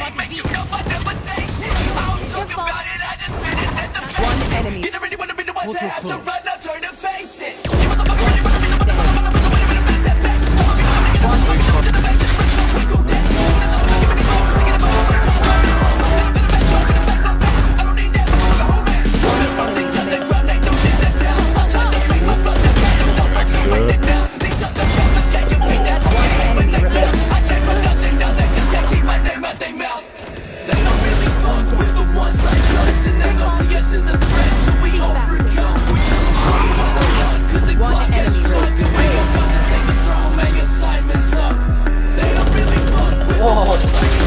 You. I don't talk about it. I just finished at the One enemy. Didn't really want to be the one to have to run. Nossa!